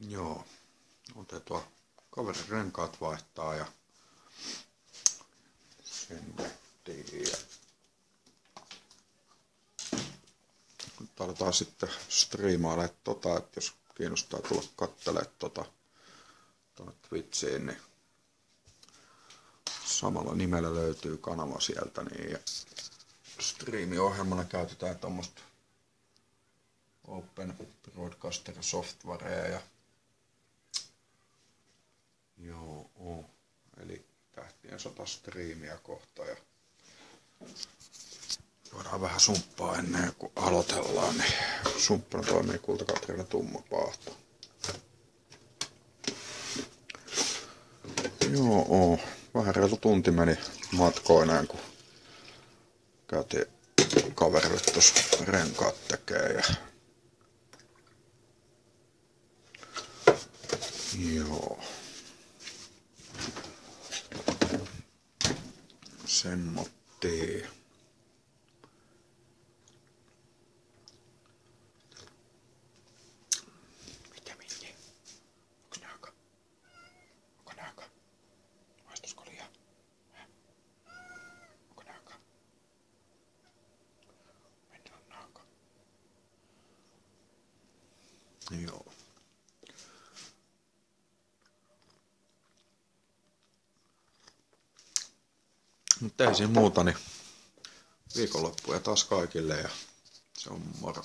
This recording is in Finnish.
Joo, otetaan kaverin renkaat vaihtaa ja sen. Ja nyt aletaan sitten striimailla tota, että jos kiinnostaa tulla kattelemaan tota Twitchiin, niin samalla nimellä löytyy kanava sieltä. Niin, ja striimiohjelmana käytetään tuommoista Open Broadcaster softwarea ja joo, eli tähtien sota striimiä kohta ja juodaan vähän sumppaa ennen kuin aloitellaan, niin sumppana toimii kultakatriina tumma paahto. Joo, vähän reilu tunti meni matkoineen, kun käytiin kaverille tuossa renkaat tekee ja Joo. Mitä naaka? Onko naaka? Liian? Onko naaka? Mennään naaka. Joo. Mutta ei siinä muuta, niin viikonloppuja taas kaikille ja se on moro.